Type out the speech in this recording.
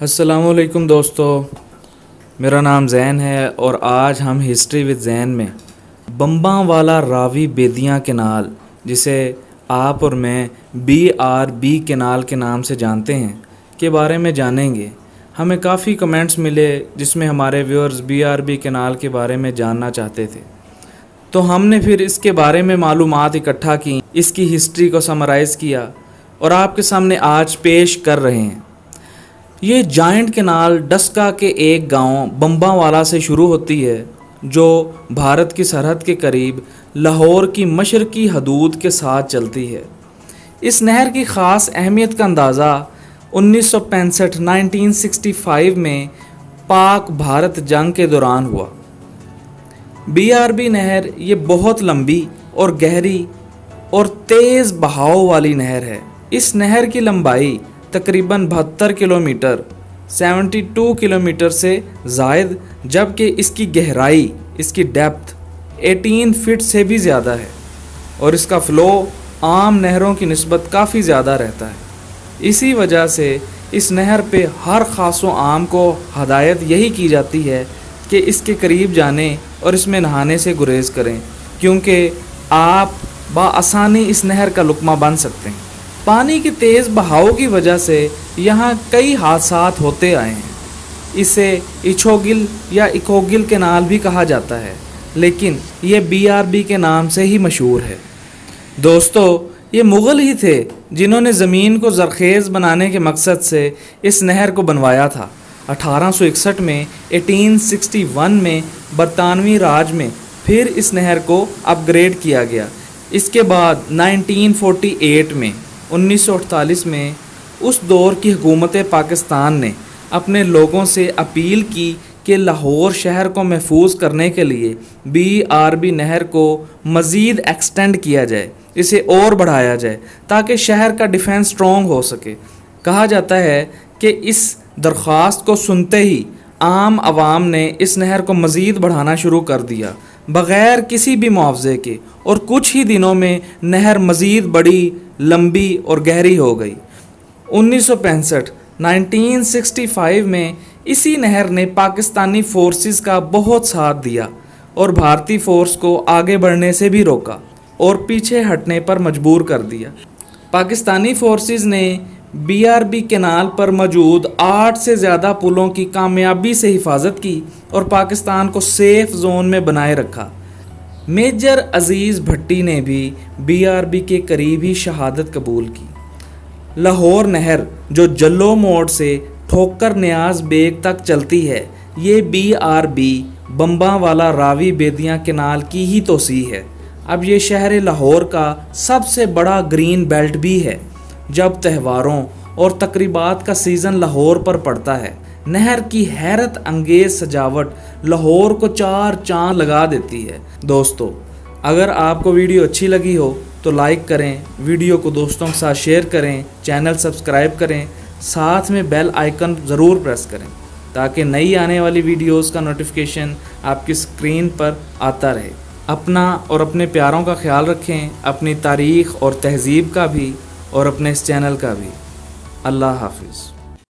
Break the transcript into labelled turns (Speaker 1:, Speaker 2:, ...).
Speaker 1: असलकुम दोस्तों। मेरा नाम जैन है और आज हम हिस्ट्री विद जैन में बम्बा वाला रावी बेदियाँ केनाल जिसे आप और मैं बी आर बी केनाल के नाम से जानते हैं, के बारे में जानेंगे। हमें काफ़ी कमेंट्स मिले जिसमें हमारे viewers B R B canal के बारे में जानना चाहते थे। तो हमने फिर इसके बारे में मालूम इकट्ठा की, इसकी हिस्ट्री को समराइज़ किया और आपके सामने आज पेश कर रहे हैं। ये जाइंट केनाल डस्का के एक गाँव बम्बावाला से शुरू होती है, जो भारत की सरहद के करीब लाहौर की मशरकी हदूद के साथ चलती है। इस नहर की ख़ास अहमियत का अंदाज़ा उन्नीस सौ पैंसठ में पाक भारत जंग के दौरान हुआ। बीआरबी नहर ये बहुत लंबी और गहरी और तेज़ बहाव वाली नहर है। इस नहर की लंबाई तकरीबन बहत्तर किलोमीटर 72 किलोमीटर से जायद, जबकि इसकी गहराई, इसकी डेप्थ 18 फीट से भी ज़्यादा है। और इसका फ़्लो आम नहरों की नस्बत काफ़ी ज़्यादा रहता है। इसी वजह से इस नहर पे हर ख़ास आम को हदायत यही की जाती है कि इसके करीब जाने और इसमें नहाने से गुरेज करें, क्योंकि आप बसानी इस नहर का लुकमा बन सकते हैं। पानी के तेज़ बहाव की वजह से यहाँ कई हादसा होते आए हैं। इसे इछोगिल या इकोगिल के नाल भी कहा जाता है, लेकिन ये बीआरबी के नाम से ही मशहूर है। दोस्तों, ये मुग़ल ही थे जिन्होंने ज़मीन को जरखेज़ बनाने के मकसद से इस नहर को बनवाया था। 1861 में 1861 में बरतानवी राज में फिर इस नहर को अपग्रेड किया गया। इसके बाद 1948 में 1948 में उस दौर की हुकूमत पाकिस्तान ने अपने लोगों से अपील की कि लाहौर शहर को महफूज करने के लिए बी आर बी नहर को मज़ीद एक्सटेंड किया जाए, इसे और बढ़ाया जाए, ताकि शहर का डिफेंस स्ट्रॉन्ग हो सके। कहा जाता है कि इस दरख्वास्त को सुनते ही आम आवाम ने इस नहर को मज़ीद बढ़ाना शुरू कर दिया। बग़ैर किसी भी मुआवजे के और कुछ ही दिनों में नहर मज़ीद बड़ी लंबी और गहरी हो गई। उन्नीस सौ पैंसठ 1965 में इसी नहर ने पाकिस्तानी फोर्सेस का बहुत साथ दिया और भारतीय फोर्स को आगे बढ़ने से भी रोका और पीछे हटने पर मजबूर कर दिया। पाकिस्तानी फोर्सेस ने बीआरबी कैनाल पर मौजूद आठ से ज़्यादा पुलों की कामयाबी से हिफाजत की और पाकिस्तान को सेफ़ जोन में बनाए रखा। मेजर अज़ीज़ भट्टी ने भी बीआरबी के करीब ही शहादत कबूल की। लाहौर नहर, जो जल्लो मोड़ से ठोकर न्याज बेग तक चलती है, ये बी आर बी बम्बा वाला रावी बेदियाँ केनाल की ही तोसी है। अब ये शहर लाहौर का सबसे बड़ा ग्रीन बेल्ट भी है, जब त्योहारों और तकरीबात का सीज़न लाहौर पर पड़ता है। नहर की हैरत अंगेज सजावट लाहौर को चार चाँद लगा देती है। दोस्तों, अगर आपको वीडियो अच्छी लगी हो तो लाइक करें, वीडियो को दोस्तों के साथ शेयर करें चैनल सब्सक्राइब करें, साथ में बेल आइकन ज़रूर प्रेस करें, ताकि नई आने वाली वीडियोस का नोटिफिकेशन आपकी स्क्रीन पर आता रहे। अपना और अपने प्यारों का ख्याल रखें, अपनी तारीख़ और तहज़ीब का भी, और अपने इस चैनल का भी। अल्लाह हाफिज़।